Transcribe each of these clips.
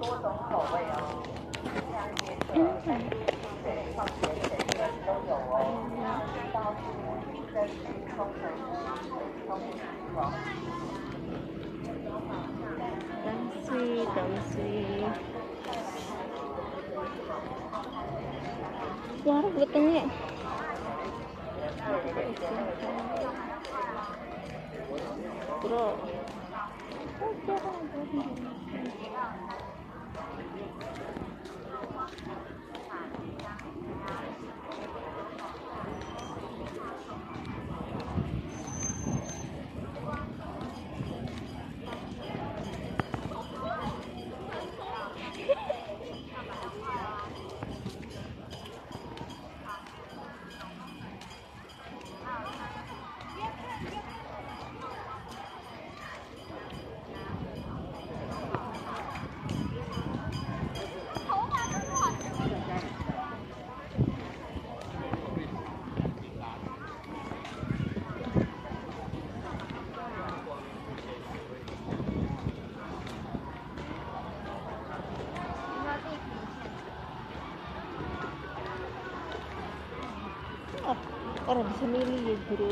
多种口味哦，像椰子、对，放甜水的都有哦。到是真心空城市，空城哦。等水等水，哇，我等下。Bro. ค่ะ orang bisa milih ya bro.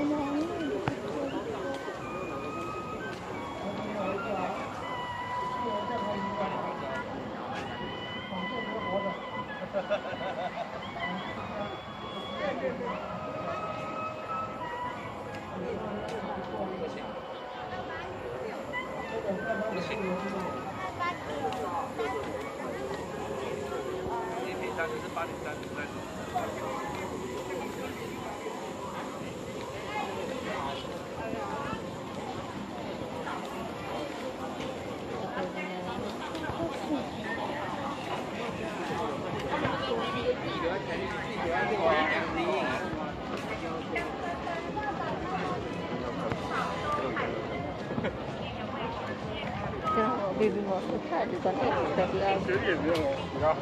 一比三就是八点三十三。然后 baby 模式看就关掉，再不然其实也没有比较好。